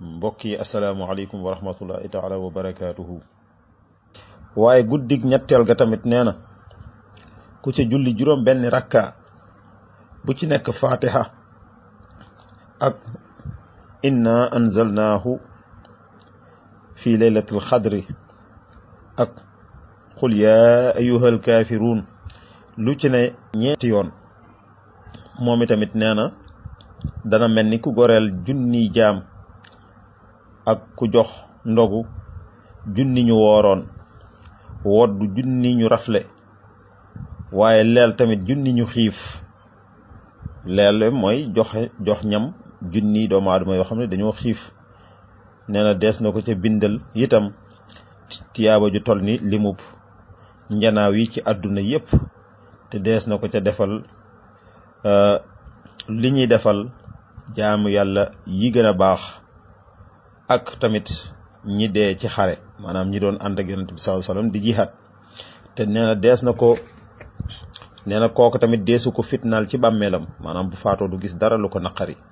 mbokk yi asalaamaaleykum wa rahmatullahi taala wa barakaatuhu waaye guddig ñetteel ga tamit nee na ku ca julli juróom benn rakka bu ci nekk fatiha ak inna anzalnaahu fi laylatil xadri ak xul yaa ayyuhal kaafiruun lu ci ne ñeenti yoon moom itamit nee na dana mel ni ku goreel junni jaam ak ku jox ndogu junni ñu wooroon wodd junni ñu rafle waaye leel tamit junni ñu xiif leel mooy joxe jox ñam junni doomu aadama yoo xam ne dañoo xiif nee na dees na ko ca bindal itam tiyaaba ju toll ni limub njanaaw yi ci àdduna yépp te dees na ko ca defal li ñuy defal jaamu yàlla yi gën a baax ak tamit ñi dee ci xare maanaam ñi doon ànd ak yonent bi sallallahu alayhi wasallam di jihaad te nee na dees na ko nee na kooku tamit deesu ko fitnaal ci bàmmeelam maanaam bu faatoo du gis dara lu ko naqari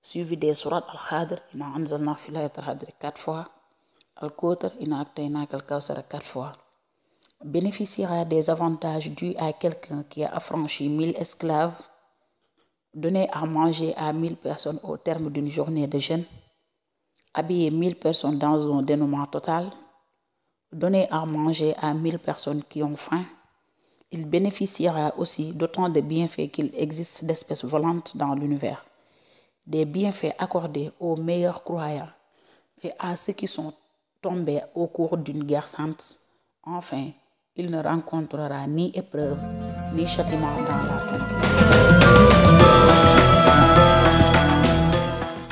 suivi des sourates Al-Khadr, Inna anzalna al quatre fois, al a Inna un quatre fois, bénéficiera des avantages dus à quelqu'un qui a affranchi mille esclaves, donné à manger à mille personnes au terme d'une journée de jeûne, habillé mille personnes dans un dénouement total, donné à manger à mille personnes qui ont faim, il bénéficiera aussi d'autant de bienfaits qu'il existe d'espèces volantes dans l'univers, des bienfaits accordés aux meilleurs croyants et à ceux qui sont tombés au cours d'une guerre sainte. Enfin, il ne rencontrera ni épreuve ni châtiment dans la tombe.